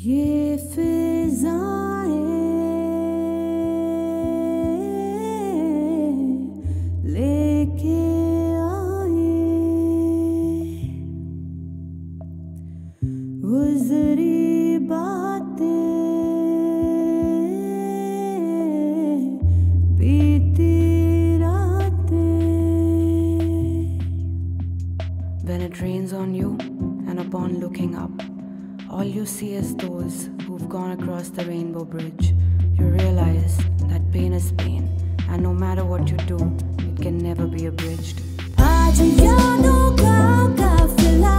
ये फिजाएं लेके आए गुजरी बातें बीती रातें When it rains on you, and upon looking up, all you see is those who've gone across the rainbow bridge. You realize that pain is pain, and no matter what you do, it can never be abridged. आज यादों का काफिला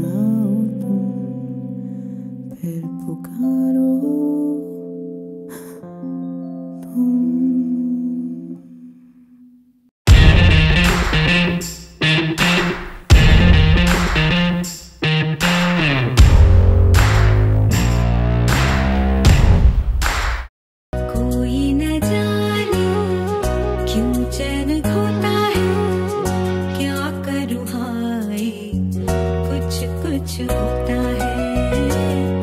l'autunno per bucare कुछ होता है।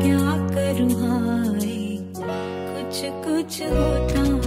क्या करूँ हाय? कुछ कुछ होता है